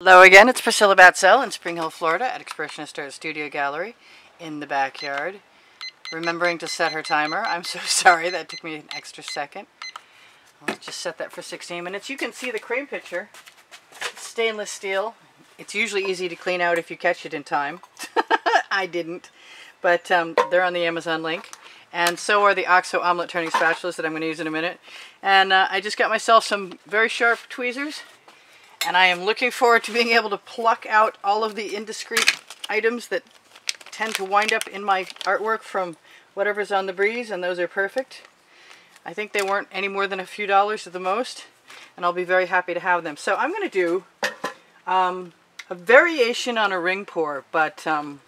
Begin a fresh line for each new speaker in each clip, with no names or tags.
Hello again, it's Priscilla Batzell in Spring Hill, Florida at Expressionist Art Studio Gallery in the backyard. Remembering to set her timer. I'm so sorry that took me an extra second. I'll just set that for 16 minutes. You can see the crane picture. It's stainless steel. It's usually easy to clean out if you catch it in time. I didn't. But um, they're on the Amazon link. And so are the OXO omelet turning spatulas that I'm going to use in a minute. And uh, I just got myself some very sharp tweezers and I am looking forward to being able to pluck out all of the indiscreet items that tend to wind up in my artwork from whatever's on the breeze, and those are perfect. I think they weren't any more than a few dollars at the most, and I'll be very happy to have them. So I'm going to do um, a variation on a ring pour, but um,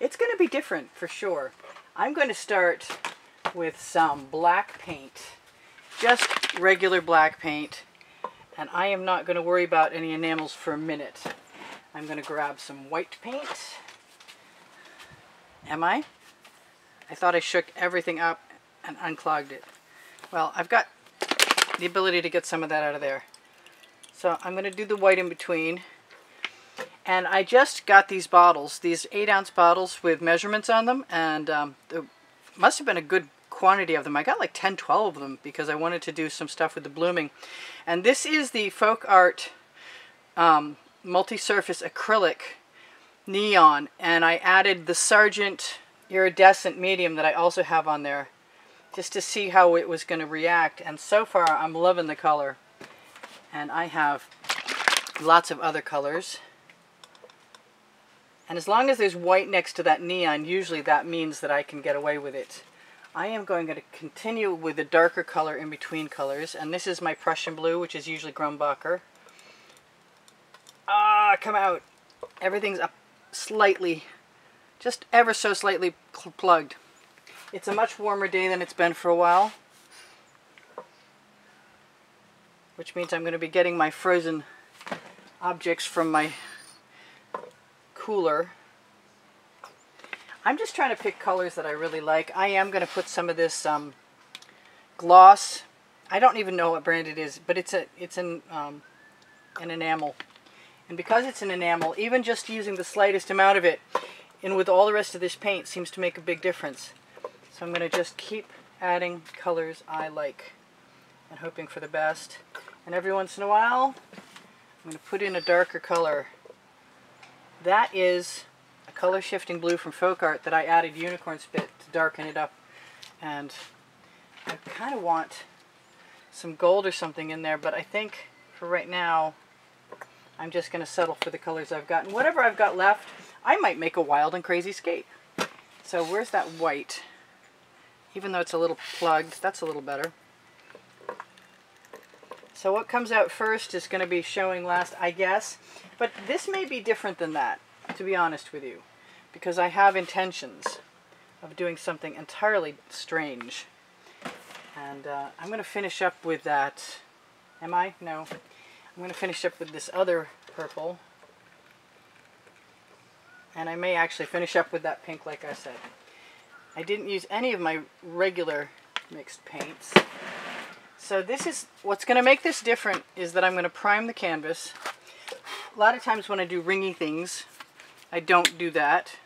it's going to be different for sure. I'm going to start with some black paint, just regular black paint and I am not going to worry about any enamels for a minute. I'm going to grab some white paint. Am I? I thought I shook everything up and unclogged it. Well, I've got the ability to get some of that out of there. So I'm going to do the white in between. And I just got these bottles, these 8 ounce bottles with measurements on them, and um, must have been a good quantity of them. I got like 10, 12 of them because I wanted to do some stuff with the blooming. And this is the Folk Art um, multi-surface acrylic neon. And I added the Sargent iridescent medium that I also have on there just to see how it was going to react. And so far, I'm loving the color. And I have lots of other colors. And as long as there's white next to that neon, usually that means that I can get away with it. I am going to continue with the darker color in between colors. And this is my Prussian blue, which is usually Grumbacher. Ah, come out. Everything's up slightly, just ever so slightly plugged. It's a much warmer day than it's been for a while. Which means I'm going to be getting my frozen objects from my cooler I'm just trying to pick colors that I really like. I am going to put some of this um, gloss. I don't even know what brand it is, but it's a it's an um, an enamel. And because it's an enamel, even just using the slightest amount of it, and with all the rest of this paint, seems to make a big difference. So I'm going to just keep adding colors I like and hoping for the best. And every once in a while, I'm going to put in a darker color. That is a color shifting blue from Folk Art that I added Unicorn Spit to darken it up. And I kind of want some gold or something in there, but I think for right now, I'm just going to settle for the colors I've got. And whatever I've got left, I might make a wild and crazy skate. So where's that white? Even though it's a little plugged, that's a little better. So what comes out first is going to be showing last, I guess. But this may be different than that to be honest with you, because I have intentions of doing something entirely strange. And uh, I'm going to finish up with that. Am I? No. I'm going to finish up with this other purple. And I may actually finish up with that pink like I said. I didn't use any of my regular mixed paints. So this is, what's going to make this different is that I'm going to prime the canvas. A lot of times when I do ringy things, I don't do that.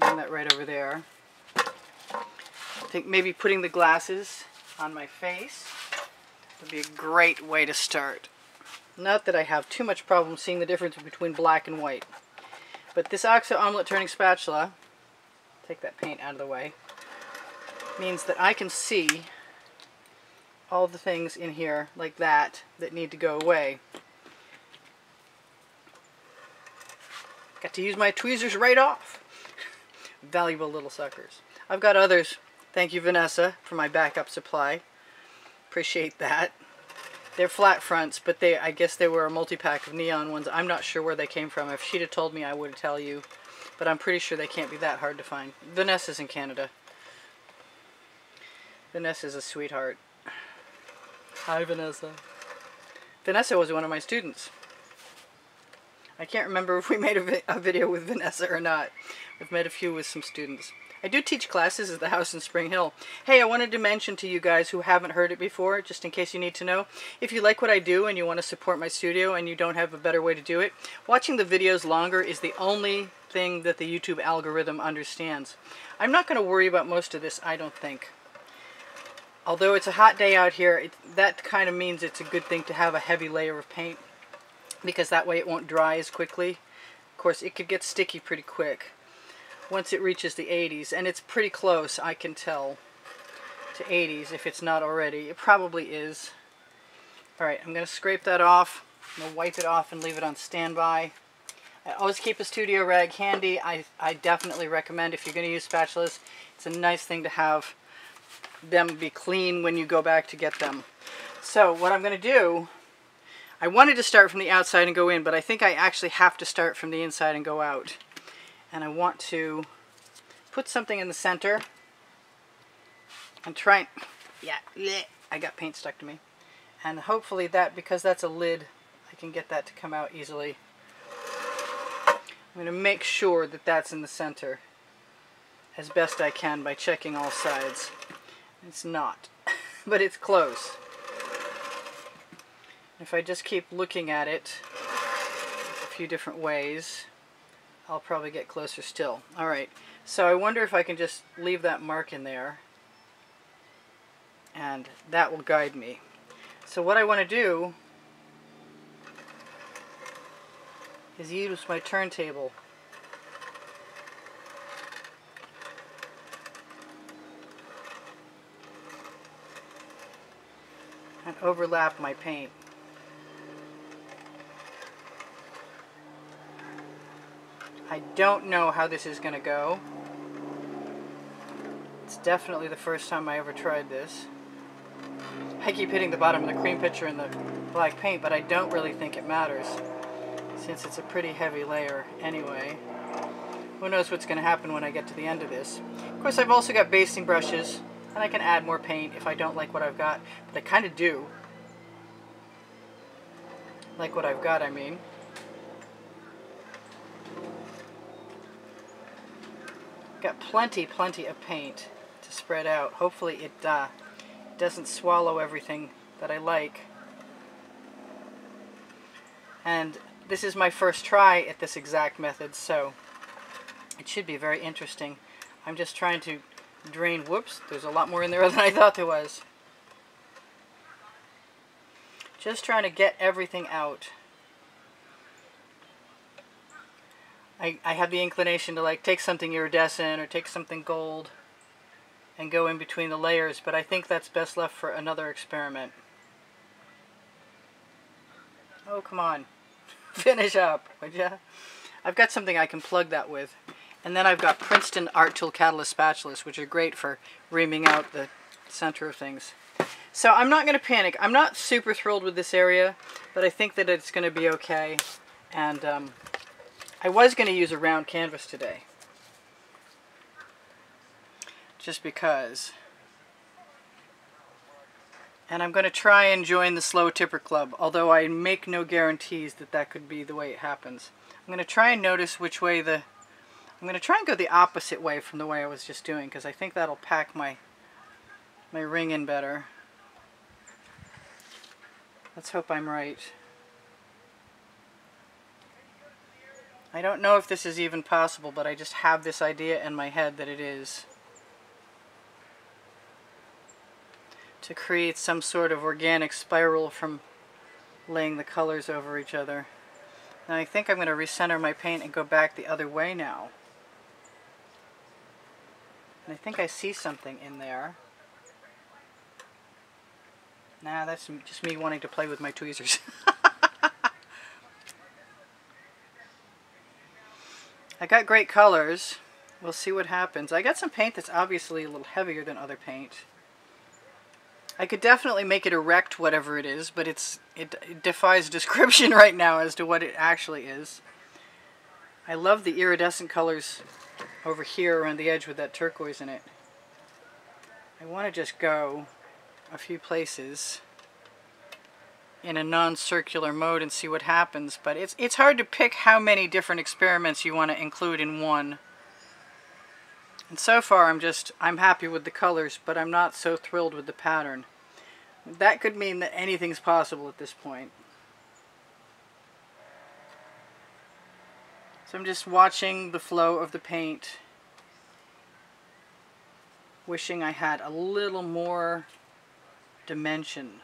That right over there. I think maybe putting the glasses on my face would be a great way to start. Not that I have too much problem seeing the difference between black and white. But this OXO omelet turning spatula, take that paint out of the way, means that I can see all the things in here like that that need to go away. Got to use my tweezers right off. Valuable little suckers. I've got others. Thank you, Vanessa, for my backup supply. Appreciate that. They're flat fronts, but they I guess they were a multi-pack of neon ones. I'm not sure where they came from. If she'd have told me, I would tell you. But I'm pretty sure they can't be that hard to find. Vanessa's in Canada. Vanessa's a sweetheart. Hi, Vanessa. Vanessa was one of my students. I can't remember if we made a, vi a, video with Vanessa or not. We've made a few with some students. I do teach classes at the house in Spring Hill. Hey, I wanted to mention to you guys who haven't heard it before, just in case you need to know, if you like what I do and you want to support my studio and you don't have a better way to do it, watching the videos longer is the only thing that the YouTube algorithm understands. I'm not going to worry about most of this, I don't think. Although it's a hot day out here, it, that kind of means it's a good thing to have a heavy layer of paint because that way it won't dry as quickly. Of course, it could get sticky pretty quick once it reaches the 80s, and it's pretty close, I can tell, to 80s if it's not already. It probably is. Alright, I'm going to scrape that off. I'm going to wipe it off and leave it on standby. I always keep a studio rag handy. I, I definitely recommend if you're going to use spatulas, it's a nice thing to have them be clean when you go back to get them. So what I'm going to do, I wanted to start from the outside and go in, but I think I actually have to start from the inside and go out. And I want to put something in the center and try and, yeah, I got paint stuck to me. And hopefully that, because that's a lid, I can get that to come out easily. I'm going to make sure that that's in the center as best I can by checking all sides. It's not, but it's close. If I just keep looking at it a few different ways, I'll probably get closer still. Alright, so I wonder if I can just leave that mark in there and that will guide me. So what I want to do is use my turntable and overlap my paint. I don't know how this is going to go. It's definitely the first time I ever tried this. I keep hitting the bottom of the cream pitcher in the black paint, but I don't really think it matters since it's a pretty heavy layer anyway. Who knows what's going to happen when I get to the end of this. Of course, I've also got basting brushes and I can add more paint if I don't like what I've got. But I kind of do. Like what I've got, I mean. Got plenty, plenty of paint to spread out. Hopefully it uh, doesn't swallow everything that I like. And this is my first try at this exact method, so it should be very interesting. I'm just trying to drain. Whoops, there's a lot more in there than I thought there was. Just trying to get everything out. I, I have the inclination to like take something iridescent or take something gold and go in between the layers, but I think that's best left for another experiment. Oh, come on. Finish up, would ya? I've got something I can plug that with. And then I've got Princeton Art Tool Catalyst spatulas, which are great for reaming out the center of things. So I'm not going to panic. I'm not super thrilled with this area, but I think that it's going to be okay. And um, I was going to use a round canvas today. Just because. And I'm going to try and join the Slow Tipper Club, although I make no guarantees that that could be the way it happens. I'm going to try and notice which way the I'm going to try and go the opposite way from the way I was just doing because I think that'll pack my my ring in better. Let's hope I'm right. I don't know if this is even possible, but I just have this idea in my head that it is. To create some sort of organic spiral from laying the colors over each other. Now I think I'm going to recenter my paint and go back the other way now. And I think I see something in there. Nah, that's just me wanting to play with my tweezers. I got great colors. We'll see what happens. I got some paint that's obviously a little heavier than other paint. I could definitely make it erect, whatever it is, but it's it, it defies description right now as to what it actually is. I love the iridescent colors over here around the edge with that turquoise in it. I want to just go a few places in a non-circular mode and see what happens, but it's, it's hard to pick how many different experiments you want to include in one. And so far I'm just, I'm happy with the colors, but I'm not so thrilled with the pattern. That could mean that anything's possible at this point. So I'm just watching the flow of the paint, wishing I had a little more dimension.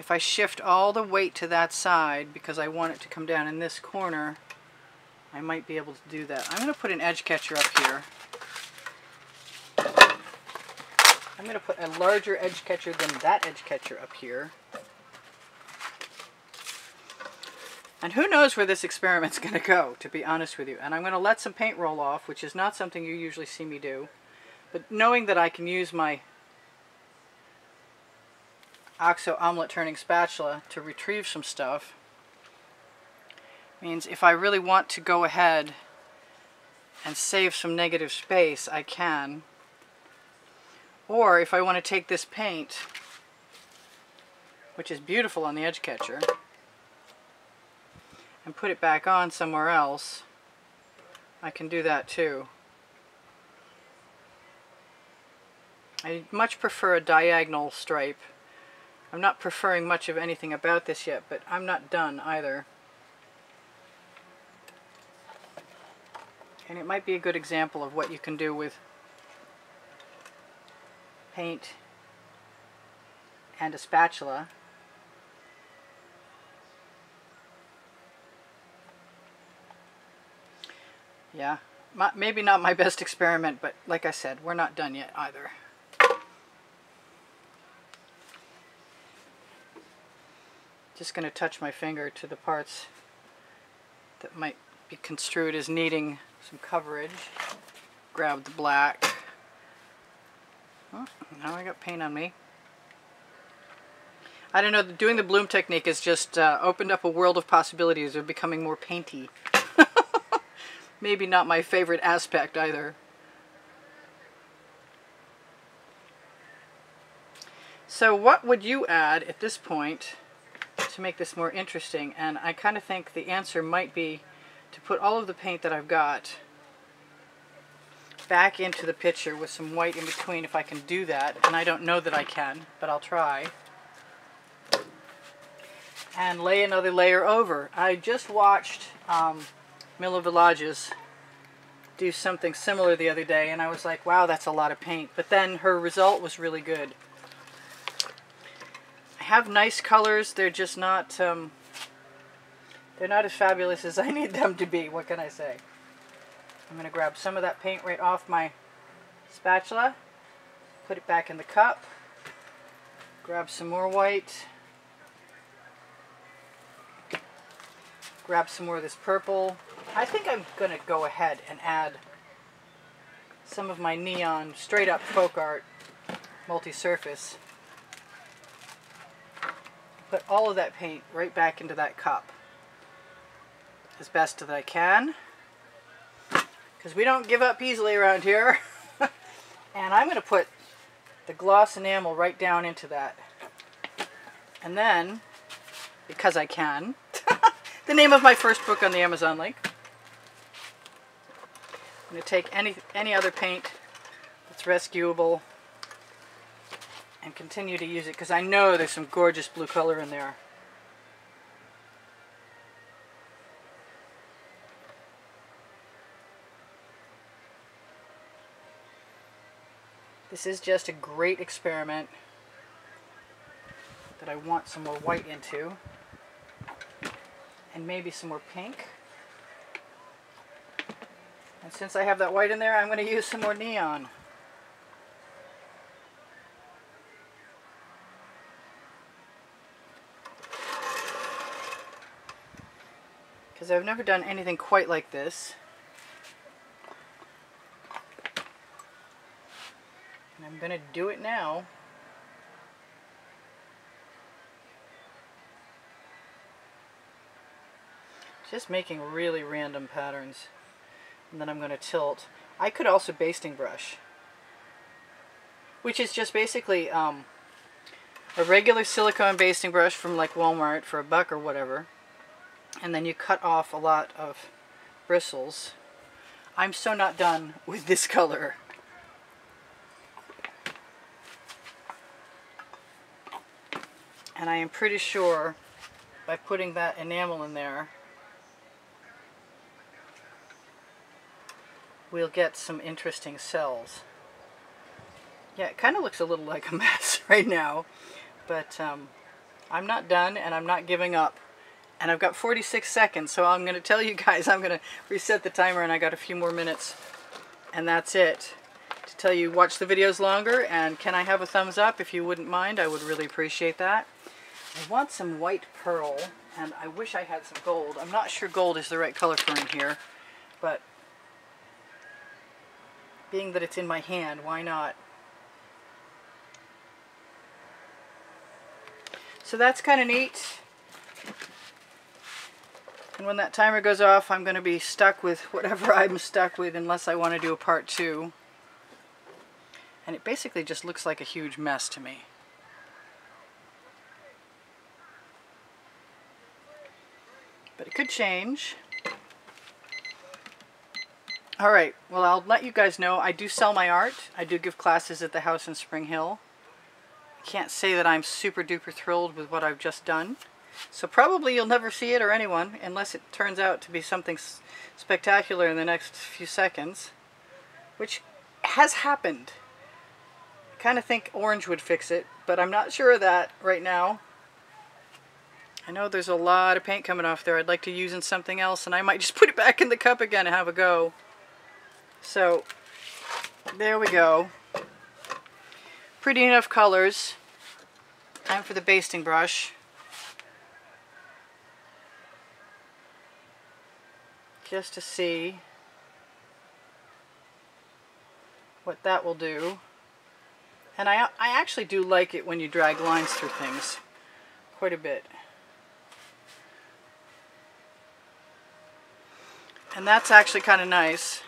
If I shift all the weight to that side because I want it to come down in this corner, I might be able to do that. I'm going to put an edge catcher up here. I'm going to put a larger edge catcher than that edge catcher up here. And who knows where this experiment's going to go, to be honest with you. And I'm going to let some paint roll off, which is not something you usually see me do. But knowing that I can use my OXO omelet turning spatula to retrieve some stuff means if I really want to go ahead and save some negative space, I can. Or if I want to take this paint, which is beautiful on the edge catcher, and put it back on somewhere else, I can do that too. I much prefer a diagonal stripe. I'm not preferring much of anything about this yet, but I'm not done either. And it might be a good example of what you can do with paint and a spatula. Yeah, maybe not my best experiment, but like I said, we're not done yet either. Just going to touch my finger to the parts that might be construed as needing some coverage. Grab the black. Oh, now I got paint on me. I don't know, doing the bloom technique has just uh, opened up a world of possibilities of becoming more painty. Maybe not my favorite aspect either. So what would you add at this point to make this more interesting? And I kind of think the answer might be to put all of the paint that I've got back into the picture with some white in between if I can do that. And I don't know that I can, but I'll try. And lay another layer over. I just watched um, Villages do something similar the other day and I was like, wow, that's a lot of paint. But then her result was really good. Have nice colors, they're just not, um, they're not as fabulous as I need them to be. What can I say? I'm going to grab some of that paint right off my spatula, put it back in the cup, grab some more white, grab some more of this purple. I think I'm going to go ahead and add some of my neon straight up folk art multi-surface. Put all of that paint right back into that cup as best as I can because we don't give up easily around here. and I'm going to put the gloss enamel right down into that. And then, because I can, the name of my first book on the Amazon link. I'm going to take any, any other paint that's rescuable and continue to use it because I know there's some gorgeous blue color in there. This is just a great experiment that I want some more white into. And maybe some more pink. And since I have that white in there, I'm going to use some more neon. Because I've never done anything quite like this. And I'm going to do it now. Just making really random patterns. And then I'm going to tilt. I could also basting brush. Which is just basically um, a regular silicone basting brush from like Walmart for a buck or whatever, and then you cut off a lot of bristles. I'm so not done with this color. And I am pretty sure by putting that enamel in there, we'll get some interesting cells. Yeah, it kind of looks a little like a mess right now, but um, I'm not done and I'm not giving up. And I've got 46 seconds, so I'm going to tell you guys I'm going to reset the timer and I got a few more minutes. And that's it. To tell you watch the videos longer and can I have a thumbs up if you wouldn't mind, I would really appreciate that. I want some white pearl and I wish I had some gold. I'm not sure gold is the right color for in here, but being that it's in my hand, why not? So that's kind of neat. And when that timer goes off, I'm going to be stuck with whatever I'm stuck with unless I want to do a part two. And it basically just looks like a huge mess to me. But it could change. Alright, well I'll let you guys know I do sell my art. I do give classes at the house in Spring Hill. I can't say that I'm super duper thrilled with what I've just done. So probably you'll never see it or anyone unless it turns out to be something spectacular in the next few seconds. Which has happened. I kind of think orange would fix it, but I'm not sure of that right now. I know there's a lot of paint coming off there I'd like to use in something else and I might just put it back in the cup again and have a go. So, there we go. Pretty enough colors. Time for the basting brush. Just to see what that will do. And I, I actually do like it when you drag lines through things quite a bit. And that's actually kind of nice.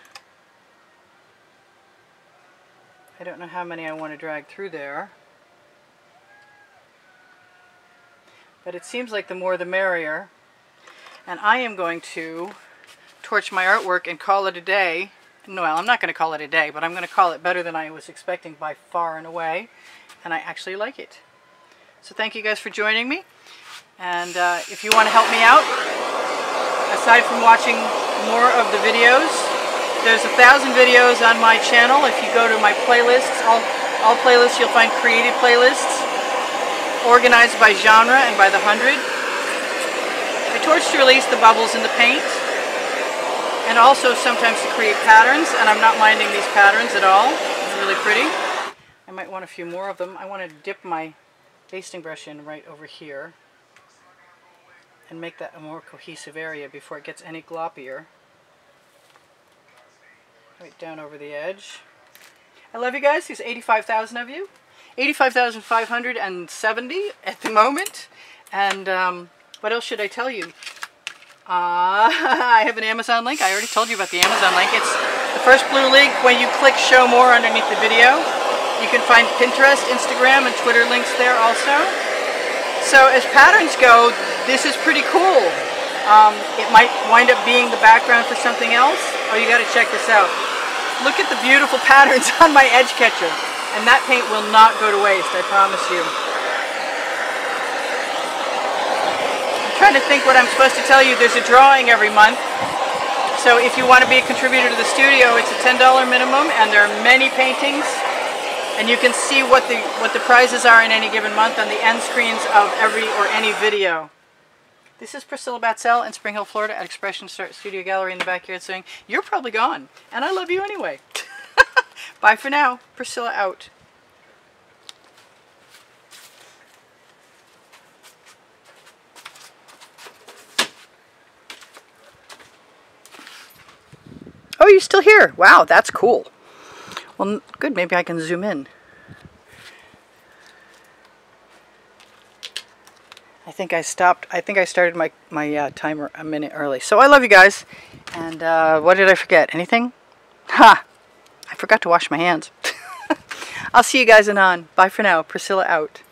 I don't know how many I want to drag through there. But it seems like the more the merrier. And I am going to torch my artwork and call it a day. No, well, I'm not going to call it a day, but I'm going to call it better than I was expecting by far and away. And I actually like it. So thank you guys for joining me. And uh, if you want to help me out, aside from watching more of the videos, there's a thousand videos on my channel. If you go to my playlists, all, all playlists, you'll find created playlists organized by genre and by the hundred. I torch to release the bubbles in the paint and also sometimes to create patterns and I'm not minding these patterns at all. Really pretty. I might want a few more of them. I want to dip my basting brush in right over here and make that a more cohesive area before it gets any gloppier right down over the edge. I love you guys. There's 85,000 of you. 85,570 at the moment. And um, what else should I tell you? Uh, I have an Amazon link. I already told you about the Amazon link. It's the first blue link when you click show more underneath the video. You can find Pinterest, Instagram, and Twitter links there also. So as patterns go, this is pretty cool. Um, it might wind up being the background for something else. Oh, you got to check this out. Look at the beautiful patterns on my edge catcher. And that paint will not go to waste, I promise you. Trying to think what I'm supposed to tell you. There's a drawing every month. So if you want to be a contributor to the studio, it's a $10 minimum and there are many paintings. And you can see what the, what the prizes are in any given month on the end screens of every or any video. This is Priscilla Batzell in Spring Hill, Florida at Expressionist Art Studio Gallery in the backyard saying, you're probably gone, and I love you anyway. Bye for now. Priscilla out. You're still here. Wow, that's cool. Well, good. Maybe I can zoom in. I think I stopped, I think I started my, my uh, timer a minute early. So I love you guys. And uh, what did I forget? Anything? Ha! I forgot to wash my hands. I'll see you guys anon. Bye for now. Priscilla out.